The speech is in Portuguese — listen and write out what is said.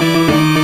Música